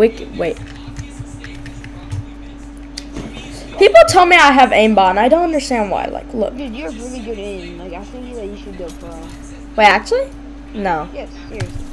Wait, wait. People tell me I have aimbot, and I don't understand why. Like, look. Dude, you're really good in. Like, I think that you should go pro. Wait, actually? No. Yes, seriously.